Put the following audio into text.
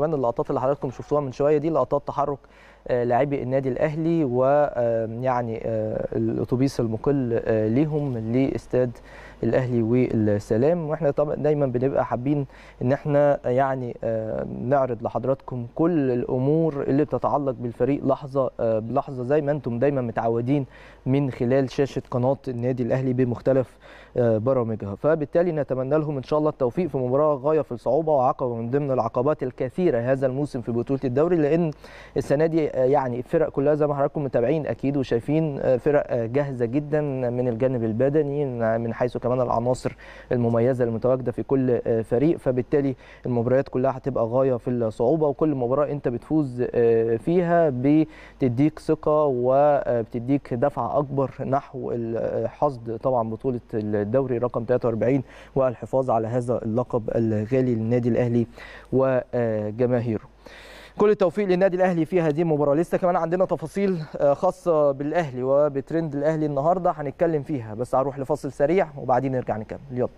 كمان اللقطات اللي حضراتكم شفتوها من شوية دي لقطات تحرك لاعبي النادي الأهلي ويعني الأتوبيس المقل ليهم لإستاد الأهلي والسلام. وإحنا طبعا دايما بنبقى حابين إن إحنا يعني نعرض لحضراتكم كل الأمور اللي بتتعلق بالفريق لحظة بلحظة زي ما أنتم دايما متعودين من خلال شاشة قناة النادي الأهلي بمختلف برامجها. فبالتالي نتمنى لهم إن شاء الله التوفيق في مباراة غاية في الصعوبة وعقبة من ضمن العقبات الكثيرة هذا الموسم في بطولة الدوري لأن السنة دي يعني الفرق كلها زي ما حضراتكم متابعين أكيد وشايفين فرق جاهزة جدا من الجانب البدني من حيث كمان العناصر المميزة المتواجدة في كل فريق. فبالتالي المباريات كلها هتبقى غاية في الصعوبة وكل مباراة انت بتفوز فيها بتديك ثقة وبتديك دفعة أكبر نحو حصد طبعا بطولة الدوري رقم 43 والحفاظ على هذا اللقب الغالي للنادي الأهلي وجماهيره. كل التوفيق للنادي الأهلي في هذه المباراة. لسه كمان عندنا تفاصيل خاصة بالأهلي وبترند الأهلي النهارده هنتكلم فيها بس هروح لفاصل سريع وبعدين نرجع نكمل. يلا.